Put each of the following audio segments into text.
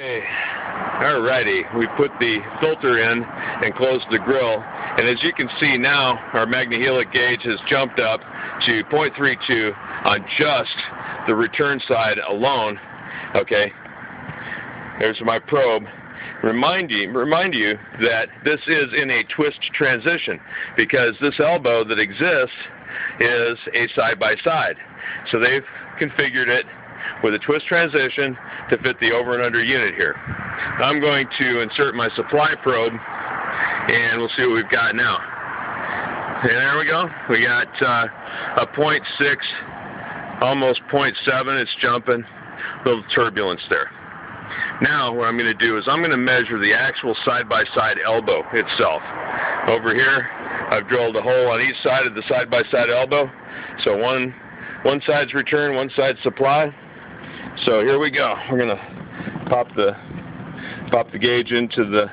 Okay, alrighty, we put the filter in and closed the grill, and as you can see now, our Magnehelic gauge has jumped up to 0.32 on just the return side alone. Okay, there's my probe. Remind you, remind you that this is in a twist transition because this elbow that exists is a side-by-side. -side. So they've configured it with a twist transition to fit the over and under unit here. I'm going to insert my supply probe and we'll see what we've got now. And there we go. We got uh, a 0.6, almost 0.7. It's jumping. A little turbulence there. Now what I'm going to do is I'm going to measure the actual side-by-side -side elbow itself. Over here I've drilled a hole on each side of the side-by-side -side elbow. So one, one side's return, one side's supply. So here we go. We're going to pop the, pop the gauge into the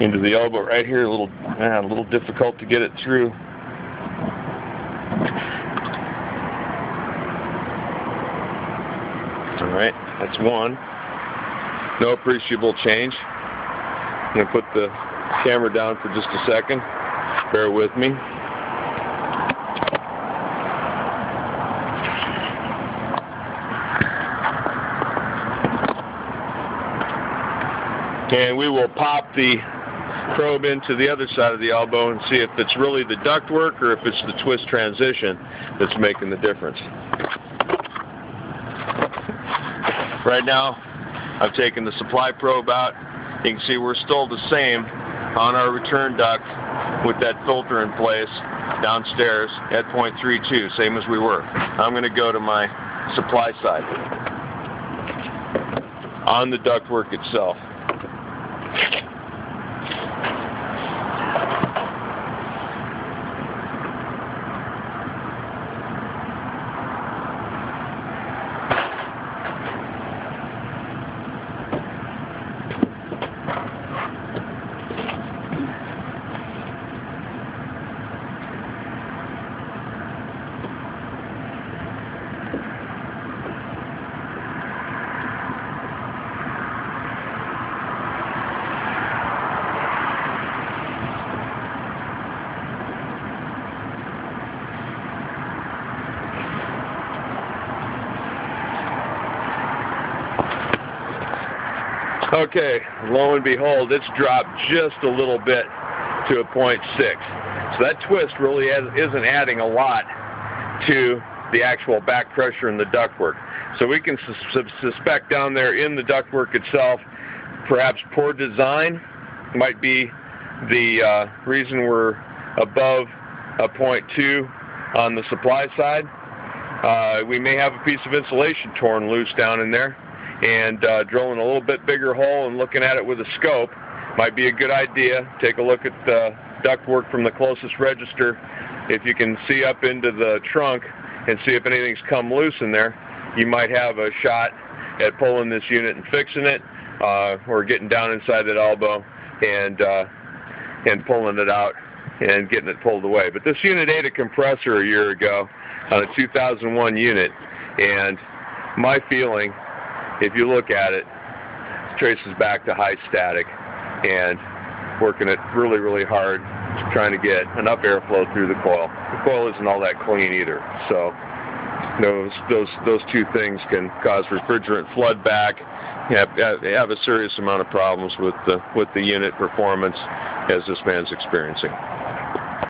into the elbow right here. A little, man, a little difficult to get it through. All right, that's one. No appreciable change. I'm to put the camera down for just a second. Bear with me. And we will pop the probe into the other side of the elbow and see if it's really the ductwork or if it's the twist transition that's making the difference. Right now, I've taken the supply probe out. You can see we're still the same on our return duct with that filter in place downstairs at 0.32, same as we were. I'm going to go to my supply side on the ductwork itself. Okay, lo and behold, it's dropped just a little bit to a 0.6. So that twist really isn't adding a lot to the actual back pressure in the ductwork. So we can su suspect down there in the ductwork itself, perhaps poor design might be the uh, reason we're above a 0.2 on the supply side. Uh, we may have a piece of insulation torn loose down in there and uh, drilling a little bit bigger hole and looking at it with a scope might be a good idea. Take a look at the ductwork from the closest register. If you can see up into the trunk and see if anything's come loose in there, you might have a shot at pulling this unit and fixing it, uh, or getting down inside that elbow and uh, and pulling it out and getting it pulled away. But this unit ate a compressor a year ago on a 2001 unit, and my feeling if you look at it, traces back to high static and working it really, really hard, trying to get enough airflow through the coil. The coil isn't all that clean either, so those those those two things can cause refrigerant flood back. Have, have a serious amount of problems with the with the unit performance as this man's experiencing.